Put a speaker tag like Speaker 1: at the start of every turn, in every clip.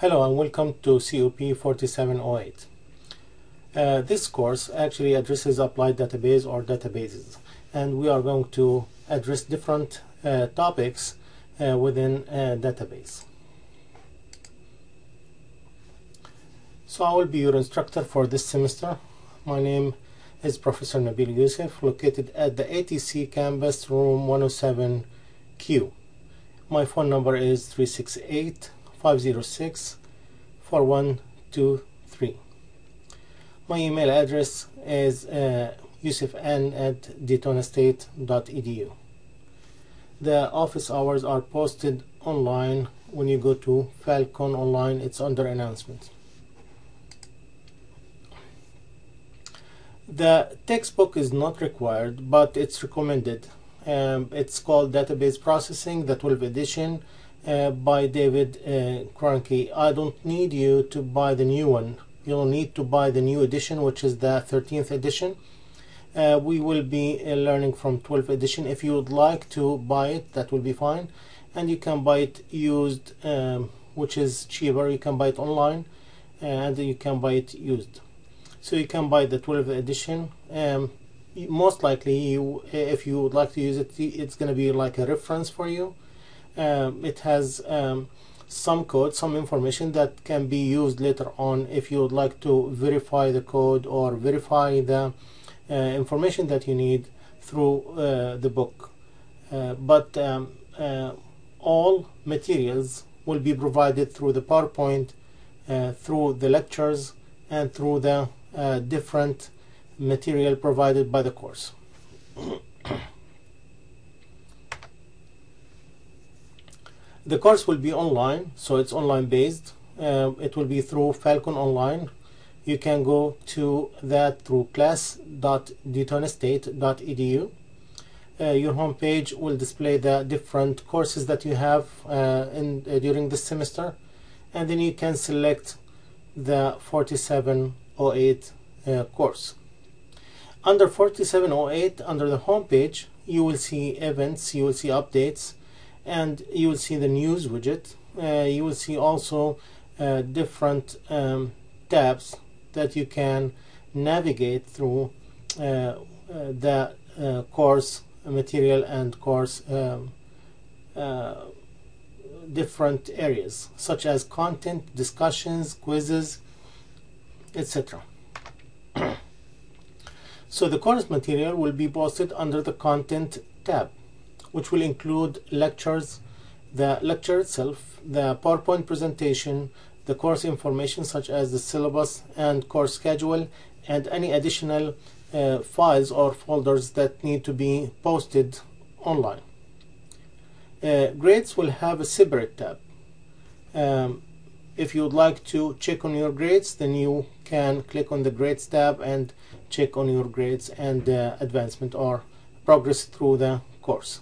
Speaker 1: Hello and welcome to COP 4708. Uh, this course actually addresses applied database or databases and we are going to address different uh, topics uh, within a database. So I will be your instructor for this semester. My name is Professor Nabil Yousef located at the ATC campus room 107Q. My phone number is 368 506 4123. My email address is uh, yusufn at daytonastate.edu. The office hours are posted online when you go to Falcon Online, it's under announcements. The textbook is not required, but it's recommended. Um, it's called Database Processing, the 12th edition uh, by David uh. I don't need you to buy the new one. You'll need to buy the new edition, which is the 13th edition. Uh, we will be uh, learning from 12th edition. If you would like to buy it, that will be fine. And you can buy it used, um, which is cheaper. You can buy it online and you can buy it used. So you can buy the 12th edition. Um, most likely, you, if you would like to use it, it's going to be like a reference for you um, it has um, some code, some information that can be used later on if you would like to verify the code or verify the uh, information that you need through uh, the book. Uh, but um, uh, all materials will be provided through the PowerPoint, uh, through the lectures, and through the different material provided by the course. The course will be online, so it's online based. Uh, it will be through Falcon Online. You can go to that through class.daytonastate.edu. Uh, your homepage will display the different courses that you have uh, in uh, during the semester, and then you can select the 4708 uh, course. Under 4708, under the homepage, you will see events, you will see updates, and you will see the news widget. Uh, you will see also uh, different um, tabs that you can navigate through uh, uh the uh, course material and course um, uh, different areas such as content discussions quizzes etc so the course material will be posted under the content tab which will include lectures, the lecture itself, the PowerPoint presentation, the course information such as the syllabus and course schedule, and any additional uh, files or folders that need to be posted online. Uh, grades will have a separate tab. Um, if you would like to check on your grades, then you can click on the grades tab and check on your grades and uh, advancement or progress through the course.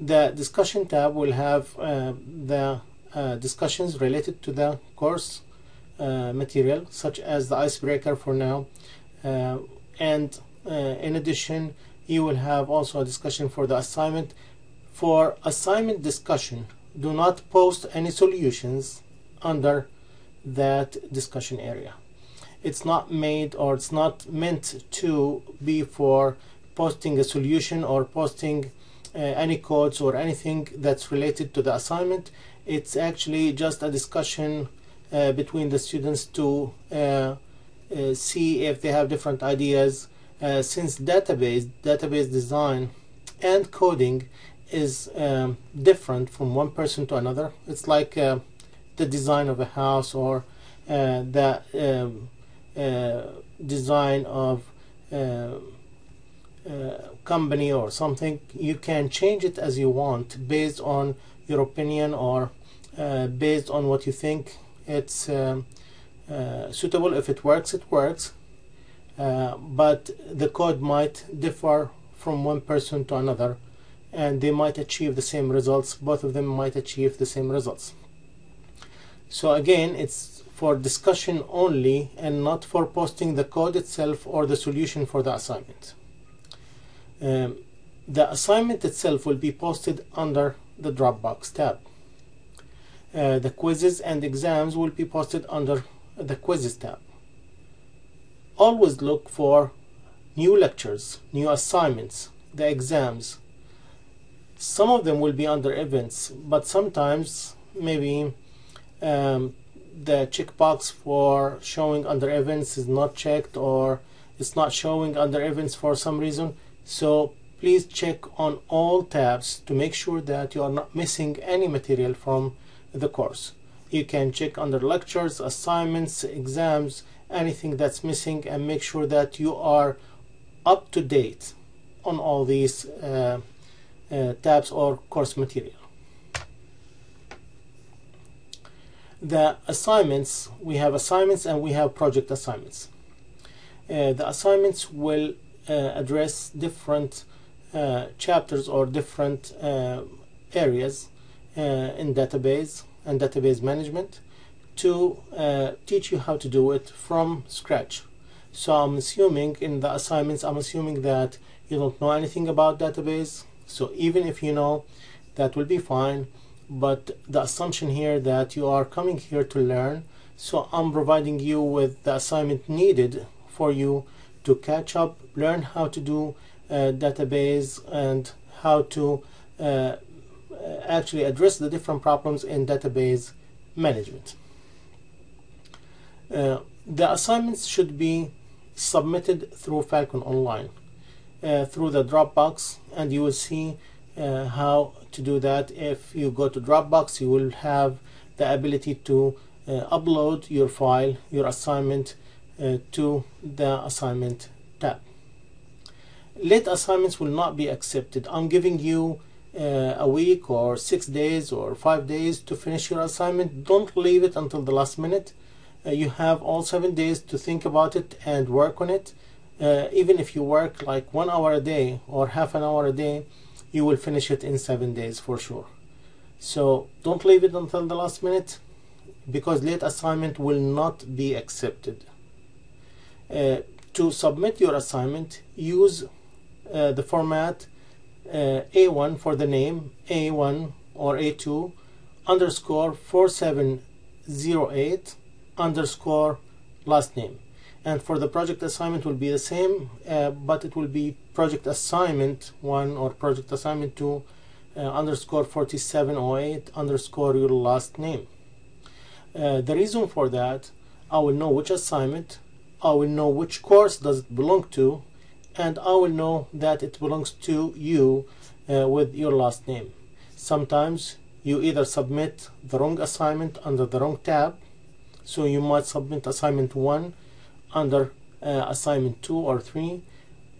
Speaker 1: The discussion tab will have uh, the uh, discussions related to the course uh, material, such as the icebreaker for now. And in addition, you will have also a discussion for the assignment. For assignment discussion, do not post any solutions under that discussion area. It's not made or it's not meant to be for posting a solution or posting uh, any codes or anything that's related to the assignment. It's actually just a discussion uh, between the students to uh, see if they have different ideas. since database, database design and coding is um, different from one person to another. It's like uh, the design of a house or uh, the um, uh, design of uh, company or something you can change it as you want based on your opinion or uh, based on what you think it's um, uh, suitable. If it works it works. Uh, but the code might differ from one person to another and they might achieve the same results. Both of them might achieve the same results. So again it's for discussion only and not for posting the code itself or the solution for the assignment um, the assignment itself will be posted under the Dropbox tab. Uh, the quizzes and exams will be posted under the quizzes tab. Always look for new lectures, new assignments, the exams. Some of them will be under events, but sometimes maybe um, the checkbox for showing under events is not checked or it's not showing under events for some reason. So please check on all tabs to make sure that you are not missing any material from the course. You can check under lectures, assignments, exams, anything that's missing and make sure that you are up to date on all these uh, uh, tabs or course material. The assignments, we have assignments and we have project assignments. Uh, the assignments will address different uh, chapters or different uh, areas in database and database management to uh, teach you how to do it from scratch. So I'm assuming in the assignments, I'm assuming that you don't know anything about database. So even if you know, that will be fine. But the assumption here that you are coming here to learn. So I'm providing you with the assignment needed for you to catch up, learn how to do uh, database and how to uh, actually address the different problems in database management. Uh, the assignments should be submitted through Falcon Online uh, through the Dropbox and you will see uh, how to do that if you go to Dropbox you will have the ability to uh, upload your file your assignment uh, to the assignment tab. Late assignments will not be accepted. I'm giving you uh, a week or six days or five days to finish your assignment. Don't leave it until the last minute. Uh, you have all seven days to think about it and work on it. Uh, even if you work like one hour a day or half an hour a day you will finish it in seven days for sure. So don't leave it until the last minute because late assignment will not be accepted uh, to submit your assignment use uh, the format uh, A1 for the name, A1 or A2 underscore 4708 underscore last name. And for the project assignment will be the same, uh, but it will be project assignment 1 or project assignment 2 uh, underscore 4708 underscore your last name. The reason for that, I will know which assignment, I will know which course does it belong to, and I will know that it belongs to you uh, with your last name. Sometimes you either submit the wrong assignment under the wrong tab, so you might submit assignment 1 under uh, assignment 2 or 3,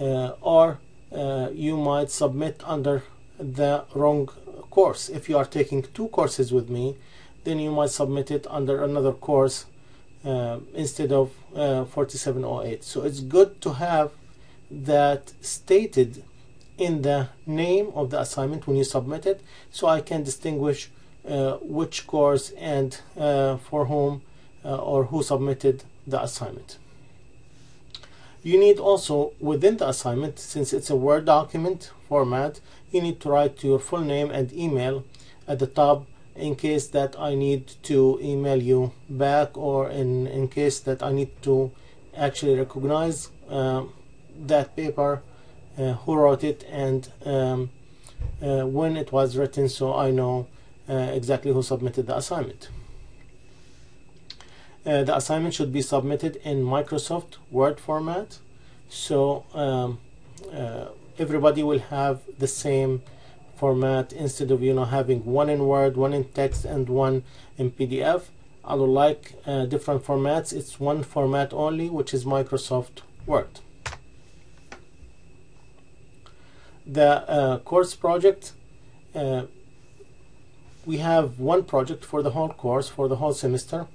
Speaker 1: uh, or uh, you might submit under the wrong course. If you are taking two courses with me, then you might submit it under another course instead of uh, 4708. So it's good to have that stated in the name of the assignment when you submit it so I can distinguish uh, which course and uh, for whom uh, or who submitted the assignment. You need also within the assignment since it's a Word document format you need to write your full name and email at the top in case that I need to email you back or in, in case that I need to actually recognize uh, that paper, uh, who wrote it, and um, uh, when it was written, so I know uh, exactly who submitted the assignment. Uh, the assignment should be submitted in Microsoft Word format, so um, uh, everybody will have the same format instead of you know having one in Word, one in text, and one in PDF. I would like uh, different formats. It's one format only, which is Microsoft Word the uh, course project uh, we have one project for the whole course for the whole semester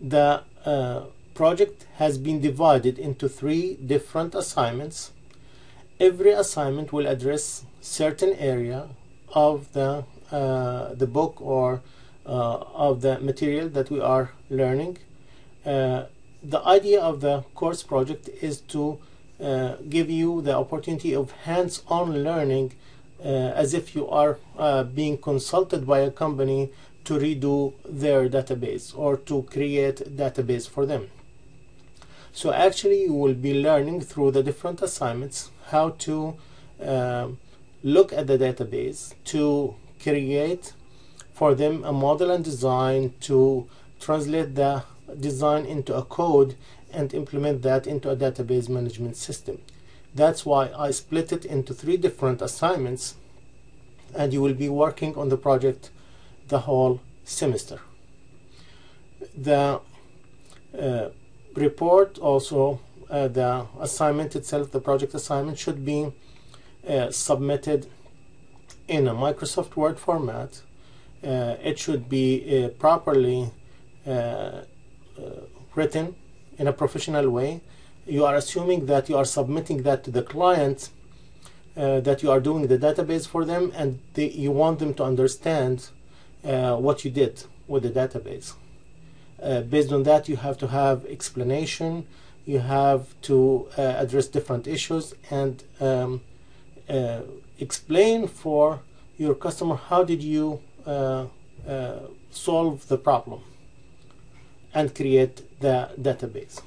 Speaker 1: the uh, project has been divided into three different assignments every assignment will address certain area of the uh, the book or uh, of the material that we are learning uh, the idea of the course project is to uh, give you the opportunity of hands-on learning uh, as if you are uh, being consulted by a company to redo their database or to create database for them. So actually you will be learning through the different assignments how to uh, look at the database to create for them a model and design to translate the design into a code and implement that into a database management system. That's why I split it into three different assignments and you will be working on the project the whole semester. The uh, report also uh, the assignment itself the project assignment should be uh, submitted in a Microsoft Word format. Uh, it should be uh, properly uh, written in a professional way. You are assuming that you are submitting that to the client that you are doing the database for them and they, you want them to understand what you did with the database. Uh, based on that you have to have explanation you have to address different issues and um, explain for your customer how did you uh, uh, solve the problem and create the database.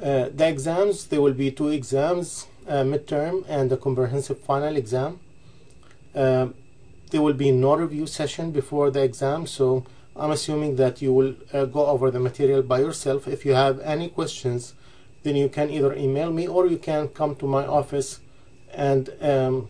Speaker 1: Uh, the exams, there will be two exams, uh, midterm and a comprehensive final exam. Uh, there will be no review session before the exam, so I'm assuming that you will uh, go over the material by yourself. If you have any questions, then you can either email me or you can come to my office and um,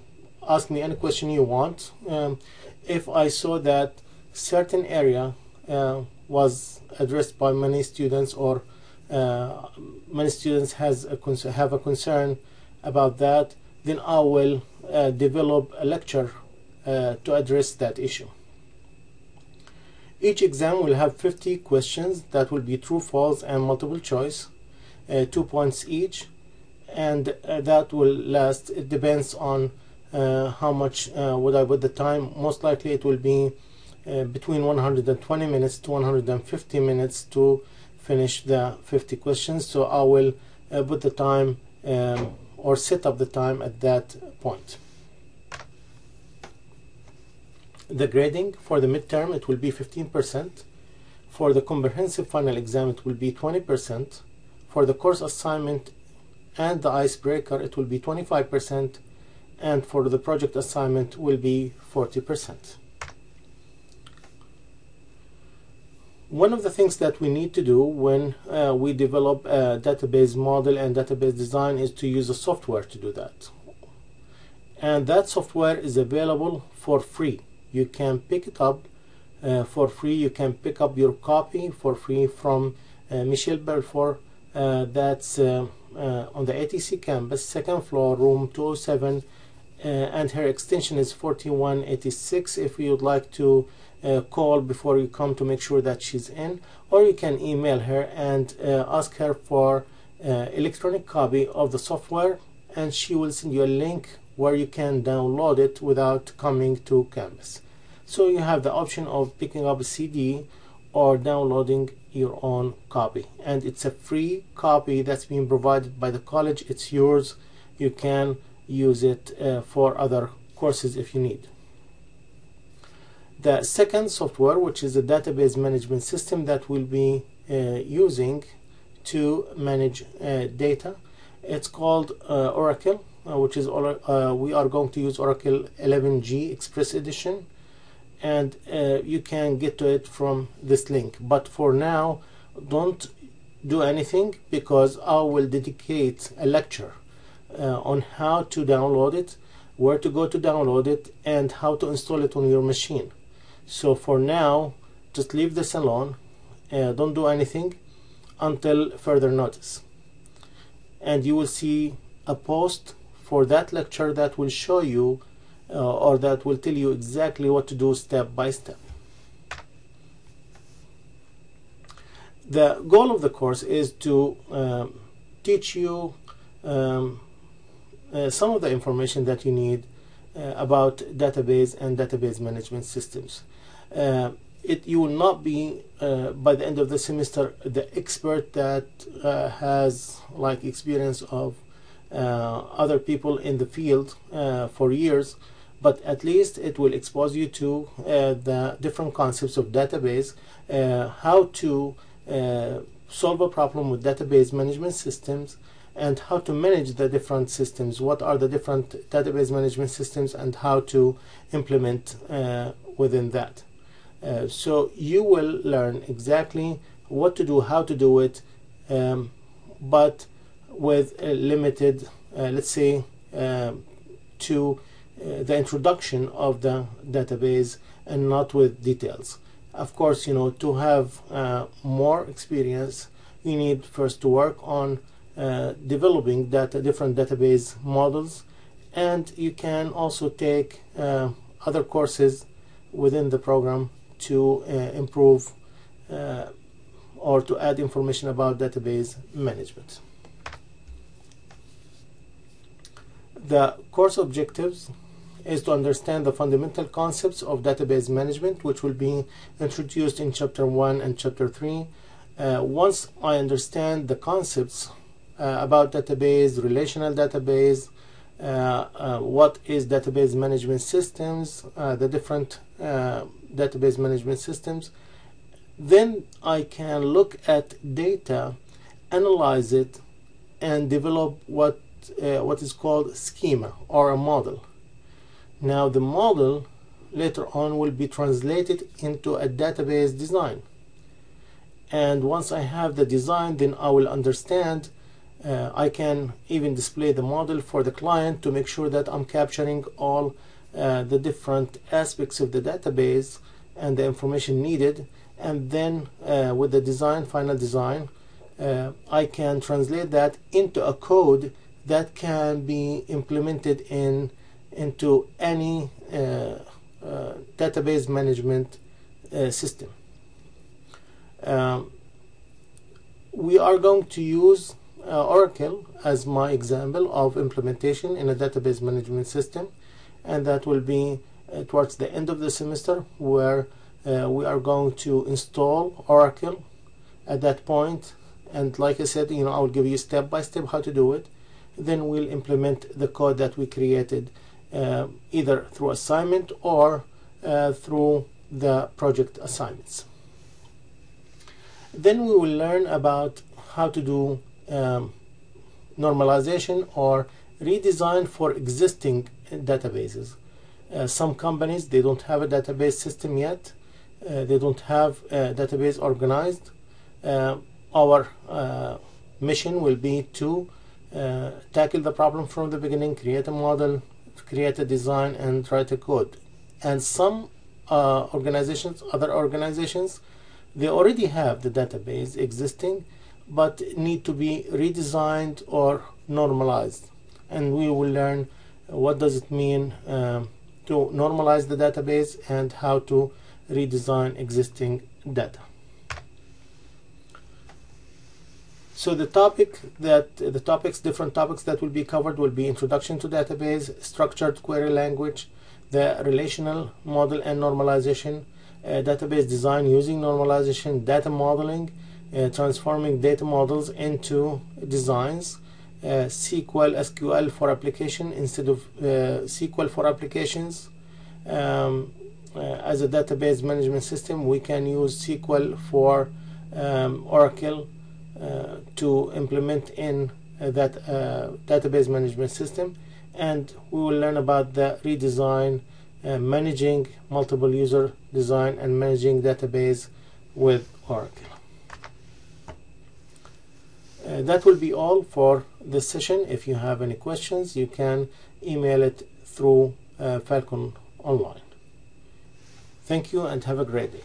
Speaker 1: ask me any question you want. Um, if I saw that certain area uh, was addressed by many students or uh, many students has a have a concern about that, then I will uh, develop a lecture uh, to address that issue. Each exam will have 50 questions that will be true, false, and multiple choice, uh, two points each, and uh, that will last. It depends on uh, how much uh, would I put the time most likely it will be uh, between 120 minutes to 150 minutes to finish the 50 questions so I will put the time um, or set up the time at that point the grading for the midterm it will be 15% for the comprehensive final exam it will be 20% for the course assignment and the icebreaker it will be 25% and for the project assignment will be 40%. One of the things that we need to do when uh, we develop a database model and database design is to use a software to do that. And that software is available for free. You can pick it up uh, for free. You can pick up your copy for free from uh, Michelle Belfort. Uh, that's uh, uh, on the ATC campus, second floor, room 207 uh, and her extension is 4186 if you would like to call before you come to make sure that she's in or you can email her and ask her for electronic copy of the software and she will send you a link where you can download it without coming to campus so you have the option of picking up a CD or downloading your own copy. And it's a free copy that's being provided by the college. It's yours. You can use it uh, for other courses if you need. The second software, which is a database management system that we'll be uh, using to manage uh, data, it's called uh, Oracle, uh, which is uh, we are going to use Oracle 11g Express Edition, and you can get to it from this link. But for now, don't do anything because I will dedicate a lecture uh, on how to download it, where to go to download it, and how to install it on your machine. So for now, just leave this alone. Uh, don't do anything until further notice. And you will see a post for that lecture that will show you uh, or that will tell you exactly what to do step by step. The goal of the course is to um, teach you um, uh, some of the information that you need uh, about database and database management systems. Uh, it, you will not be uh, by the end of the semester the expert that uh, has like experience of uh, other people in the field for years but at least it will expose you to uh, the different concepts of database, uh, how to uh, solve a problem with database management systems, and how to manage the different systems. What are the different database management systems and how to implement uh, within that. Uh, so you will learn exactly what to do, how to do it, um, but with limited, uh, let's say, um, to uh, the introduction of the database and not with details. Of course, you know, to have uh, more experience, you need first to work on uh, developing data, different database models, and you can also take uh, other courses within the program to uh, improve uh, or to add information about database management. The course objectives is to understand the fundamental concepts of database management, which will be introduced in chapter 1 and chapter 3. Uh, once I understand the concepts uh, about database, relational database, uh, uh what is database management systems, uh, the different uh, database management systems, then I can look at data, analyze it, and develop what what is called schema or a model. Now the model later on will be translated into a database design. And once I have the design, then I will understand. Uh, I can even display the model for the client to make sure that I'm capturing all uh, the different aspects of the database and the information needed. And then uh, with the design, final design, uh, I can translate that into a code that can be implemented in into any uh, uh, database management uh, system. Um, we are going to use Oracle as my example of implementation in a database management system and that will be towards the end of the semester where uh, we are going to install Oracle at that point and like I said you know I'll give you step by step how to do it then we'll implement the code that we created either through assignment or uh, through the project assignments. Then we will learn about how to do um, normalization or redesign for existing databases. Uh, some companies they don't have a database system yet. Uh, they don't have a database organized. Uh, our uh, mission will be to tackle the problem from the beginning, create a model, create a design and write a code. And some uh, organizations, other organizations, they already have the database existing, but need to be redesigned or normalized. And we will learn what does it mean um, to normalize the database and how to redesign existing data. So the topic that the topics, different topics that will be covered will be introduction to database, structured query language, the relational model and normalization, uh, database design using normalization, data modeling, uh, transforming data models into designs, uh, SQL, SQL for application instead of uh, SQL for applications. Um, uh, as a database management system, we can use SQL for um, Oracle to implement in uh, that uh, database management system and we will learn about the redesign managing multiple user design and managing database with Oracle. Uh, that will be all for this session. If you have any questions, you can email it through uh, Falcon Online. Thank you and have a great day.